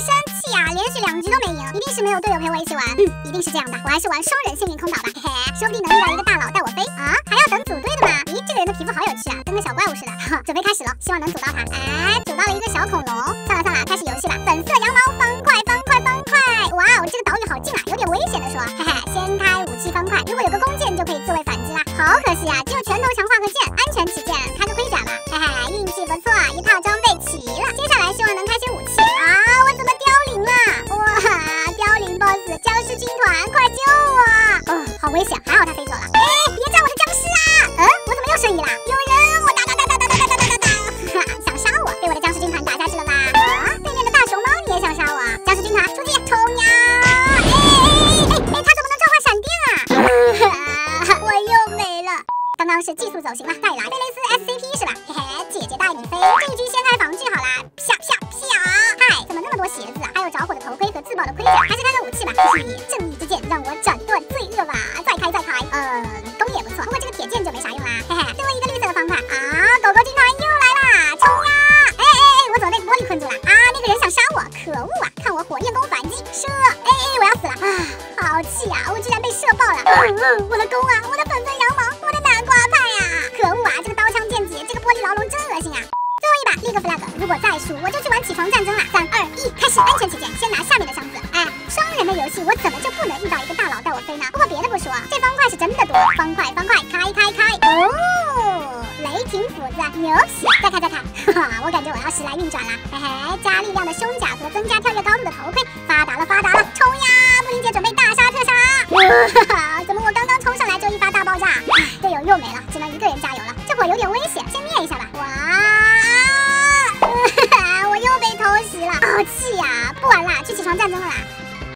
生气啊！连续两局都没赢，一定是没有队友陪我一起玩。嗯，一定是这样的，我还是玩双人幸运空岛吧，嘿嘿，说不定能遇到一个大佬带我飞啊！还要等组队的吗？咦，这个人的皮肤好有趣啊，跟个小怪物似的。准备开始了，希望能组到他。哎，组到了一个小恐龙。算了算了，开始游戏吧。粉色羊毛方块方块方块。哇哦，这个岛屿好近啊，有点危险的说。嘿嘿，先开武器方块，如果有个弓箭就可以自卫反击啦。好可惜啊，救我！哦，好危险，还好他飞走了。哎，别炸我的僵尸啊！嗯，我怎么又瞬移了？有人，我打打打打打打打打打打！哈，想杀我，被我的僵尸军团打下去了吧？啊，对面的大熊猫你也想杀我？僵尸军团出击，冲呀！哎哎哎哎，他怎么能召唤闪电啊？我又没了。刚刚是技术走形了，带来贝雷斯 SCP 是吧？嘿嘿，姐姐带你飞，这一局子啊？还有着火的头盔和自爆的盔甲，还是开个武器吧。嘿嘿，正义之剑，让我斩断罪恶吧！再开再开，呃，弓也不错，不过这个铁剑就没啥用啦。嘿嘿，最后一个绿色的方块啊，狗狗军团又来啦，冲呀！哎哎哎，我怎么被玻璃困住了？啊，那个人想杀我，可恶啊！看我火焰弓反击，射！哎哎，我要死了啊！好气啊，我居然被射爆了！嗯嗯，我的弓啊，我的粉粉羊毛，我的南瓜派呀！可恶啊，这个刀枪剑戟，这个玻璃牢笼真恶心啊！最后一把立个 flag，如果再输，我就去玩起床战争了。三是，安全起见，先拿下面的箱子。哎，双人的游戏，我怎么就不能遇到一个大佬带我飞呢？不过别的不说，这方块是真的多。方块，方块，开开开！哦，雷霆斧子，牛皮！再开再开！哈哈，我感觉我要时来运转了。嘿嘿，加力量的胸甲和增加跳跃高度的头盔，发达了发达了！冲呀！木林姐准备大杀特杀！哈哈，怎么我刚刚冲上来就一发大爆炸？哎，队友又没了，只能一个人加油了。这会有点危险，先灭一下吧。哇！哈 哈我又被偷袭了，好气呀！不玩啦，去起床战争了啦。